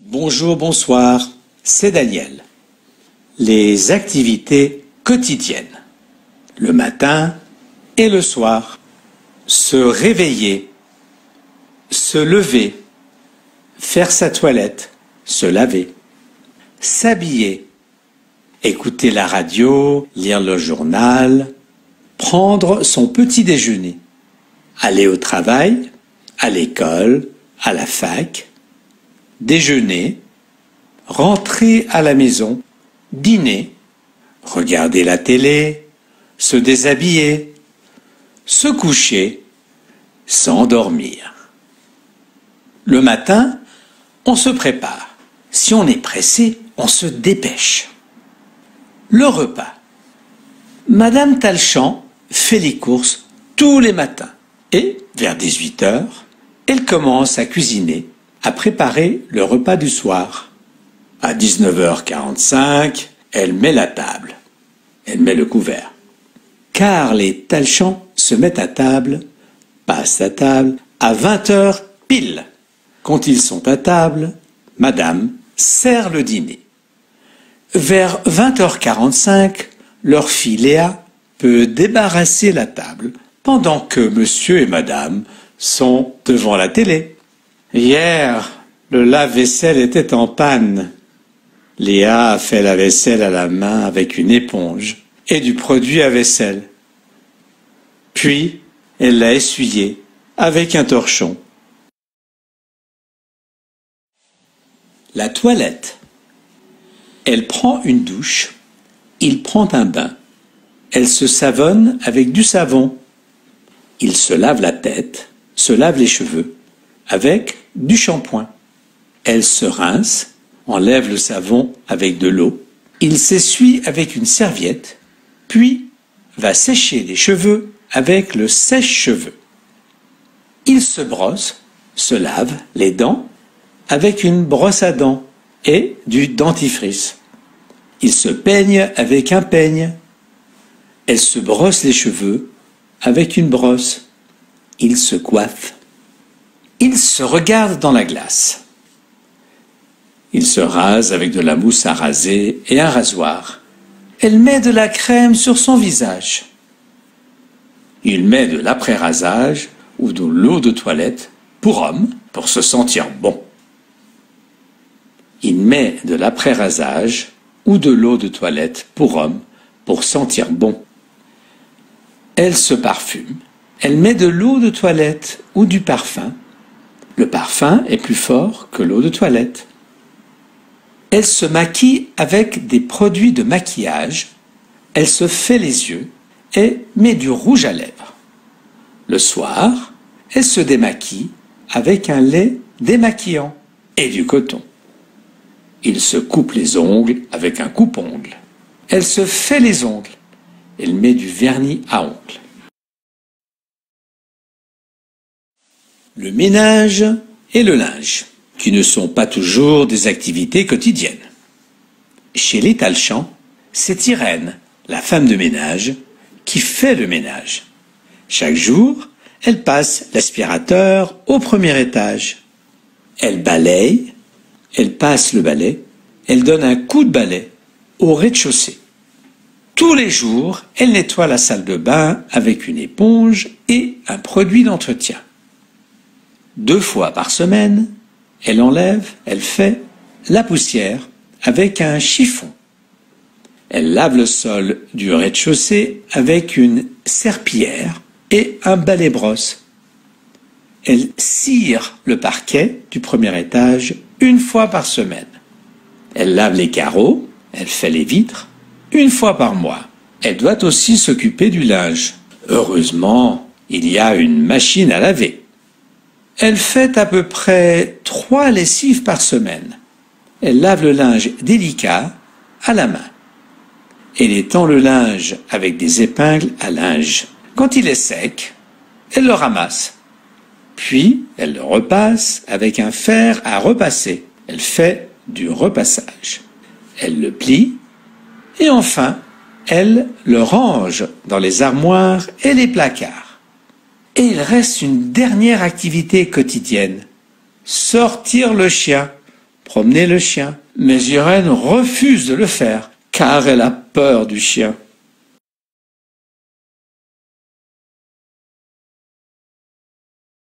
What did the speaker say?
Bonjour, bonsoir, c'est Daniel. Les activités quotidiennes. Le matin et le soir. Se réveiller. Se lever. Faire sa toilette. Se laver. S'habiller. Écouter la radio, lire le journal. Prendre son petit déjeuner. Aller au travail, à l'école, à la fac déjeuner, rentrer à la maison, dîner, regarder la télé, se déshabiller, se coucher, s'endormir. Le matin, on se prépare. Si on est pressé, on se dépêche. Le repas. Madame Talchamp fait les courses tous les matins et, vers 18 heures, elle commence à cuisiner à préparer le repas du soir. À 19h45, elle met la table. Elle met le couvert. Car les Talchamps se mettent à table, passent à table, à 20h pile. Quand ils sont à table, Madame sert le dîner. Vers 20h45, leur fille Léa peut débarrasser la table pendant que Monsieur et Madame sont devant la télé. Hier, le lave-vaisselle était en panne. Léa a fait la vaisselle à la main avec une éponge et du produit à vaisselle. Puis, elle l'a essuyé avec un torchon. La toilette. Elle prend une douche, il prend un bain. Elle se savonne avec du savon. Il se lave la tête, se lave les cheveux avec du shampoing. Elle se rince, enlève le savon avec de l'eau, il s'essuie avec une serviette, puis va sécher les cheveux avec le sèche-cheveux. Il se brosse, se lave les dents avec une brosse à dents et du dentifrice. Il se peigne avec un peigne. Elle se brosse les cheveux avec une brosse. Il se coiffe. Il se regarde dans la glace. Il se rase avec de la mousse à raser et un rasoir. Elle met de la crème sur son visage. Il met de l'après-rasage ou de l'eau de toilette pour homme pour se sentir bon. Il met de l'après-rasage ou de l'eau de toilette pour homme pour sentir bon. Elle se parfume. Elle met de l'eau de toilette ou du parfum le parfum est plus fort que l'eau de toilette. Elle se maquille avec des produits de maquillage, elle se fait les yeux et met du rouge à lèvres. Le soir, elle se démaquille avec un lait démaquillant et du coton. Il se coupe les ongles avec un coupe-ongle. Elle se fait les ongles. Elle met du vernis à ongles. Le ménage et le linge, qui ne sont pas toujours des activités quotidiennes. Chez les c'est Irène, la femme de ménage, qui fait le ménage. Chaque jour, elle passe l'aspirateur au premier étage. Elle balaye, elle passe le balai, elle donne un coup de balai au rez-de-chaussée. Tous les jours, elle nettoie la salle de bain avec une éponge et un produit d'entretien. Deux fois par semaine, elle enlève, elle fait la poussière avec un chiffon. Elle lave le sol du rez-de-chaussée avec une serpillière et un balai brosse. Elle cire le parquet du premier étage une fois par semaine. Elle lave les carreaux, elle fait les vitres une fois par mois. Elle doit aussi s'occuper du linge. Heureusement, il y a une machine à laver. Elle fait à peu près trois lessives par semaine. Elle lave le linge délicat à la main. Elle étend le linge avec des épingles à linge. Quand il est sec, elle le ramasse. Puis, elle le repasse avec un fer à repasser. Elle fait du repassage. Elle le plie et enfin, elle le range dans les armoires et les placards. Et il reste une dernière activité quotidienne. Sortir le chien promener le chien. Mais Irène refuse de le faire car elle a peur du chien.